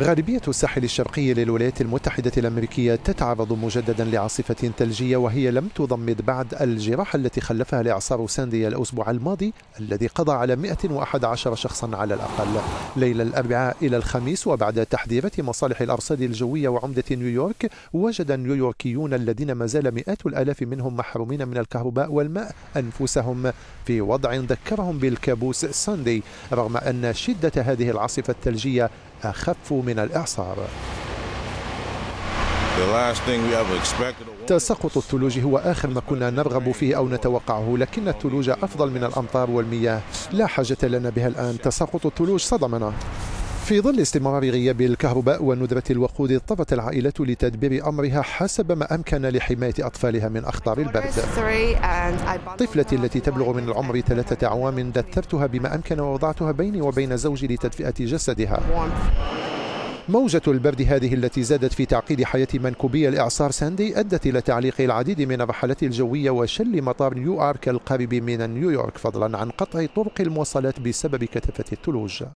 غالبية الساحل الشرقي للولايات المتحدة الأمريكية تتعرض مجددا لعاصفة ثلجية وهي لم تضمد بعد الجراحة التي خلفها الإعصار ساندي الأسبوع الماضي الذي قضى على 111 شخصا على الأقل. ليلة الأربعاء إلى الخميس وبعد تحذيرات مصالح الأرصاد الجوية وعمدة نيويورك وجد النيويوركيون الذين ما زال مئات الآلاف منهم محرومين من الكهرباء والماء أنفسهم. في وضع ذكرهم بالكابوس ساندي رغم أن شدة هذه العاصفة الثلجية أخف من الإعصار. تساقط الثلوج هو آخر ما كنا نرغب فيه أو نتوقعه لكن الثلوج أفضل من الأمطار والمياه. لا حاجة لنا بها الآن. تساقط الثلوج صدمنا. في ظل استمرار غياب الكهرباء وندرة الوقود اضطرت العائلة لتدبير أمرها حسب ما أمكن لحماية أطفالها من أخطار البرد. طفلتي التي تبلغ من العمر ثلاثة أعوام دثرتها بما أمكن ووضعتها بيني وبين زوجي لتدفئة جسدها. موجة البرد هذه التي زادت في تعقيد حياة منكوبي الإعصار ساندي أدت إلى تعليق العديد من الرحلات الجوية وشل مطار نيويورك القريب من نيويورك فضلا عن قطع طرق المواصلات بسبب كثافة الثلوج.